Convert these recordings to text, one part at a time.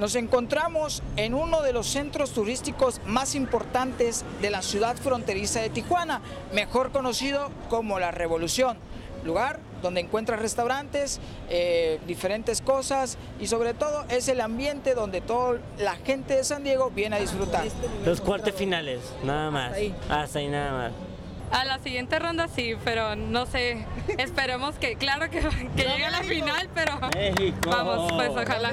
Nos encontramos en uno de los centros turísticos más importantes de la ciudad fronteriza de Tijuana, mejor conocido como La Revolución, lugar donde encuentras restaurantes, eh, diferentes cosas y sobre todo es el ambiente donde toda la gente de San Diego viene a disfrutar. Los cuartos finales, nada más. Hasta ahí nada más. A la siguiente ronda sí, pero no sé. Esperemos que, claro que, que llegue a la final, pero vamos, pues ojalá.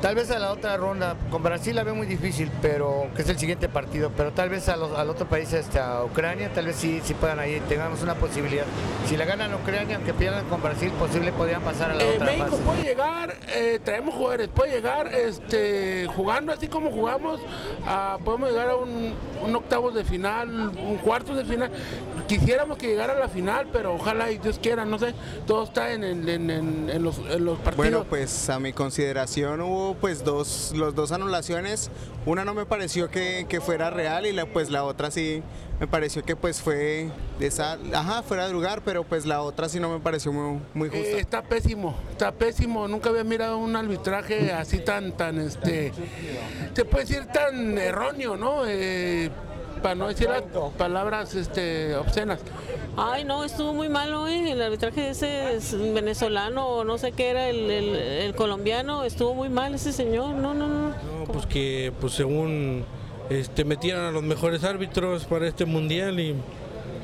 Tal vez a la otra ronda, con Brasil la veo muy difícil, pero que es el siguiente partido, pero tal vez a los, al otro país, este, a Ucrania, tal vez sí, sí puedan ahí, tengamos una posibilidad. Si la ganan Ucrania, aunque pierdan con Brasil, posible podrían pasar a la Eh, otra México fase. puede llegar, eh, traemos jugadores, puede llegar este, jugando así como jugamos, a- podemos llegar a un, un octavo de final, un cuarto de final. Quisiéramos que llegara a la final, pero ojalá y Dios quiera, no sé, todo está en, en- en- en- los, en los partidos. Bueno, pues a mi consideración hubo pues dos, los dos anulaciones. Una no me pareció que, que fuera real y la, pues la otra sí me pareció que pues fue de esa, ajá, fuera de lugar, pero pues la otra sí no me pareció muy, muy justa. Eh, está pésimo, está pésimo. Nunca había mirado un arbitraje así tan, tan, este, se puede decir tan erróneo, ¿no? Eh, para no decir las palabras, este, obscenas. Ay, no, estuvo muy malo, ¿eh? El arbitraje de ese es venezolano o no sé qué era, el, el- el colombiano, estuvo muy mal ese señor. No, no, no. No, pues que pues según este metieran a los mejores árbitros para este mundial y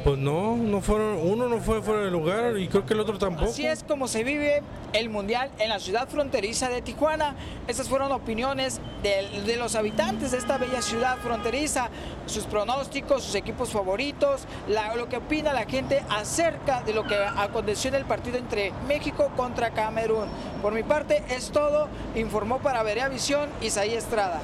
pues no, no fueron, uno no fue fuera de lugar y creo que el otro tampoco. Así es como se vive el Mundial en la ciudad fronteriza de Tijuana. Estas fueron opiniones de, de los habitantes de esta bella ciudad fronteriza, sus pronósticos, sus equipos favoritos, la- lo que opina la gente acerca de lo que aconteció en el partido entre México contra Camerún. Por mi parte es todo, informó para Verea Visión Isaí Estrada.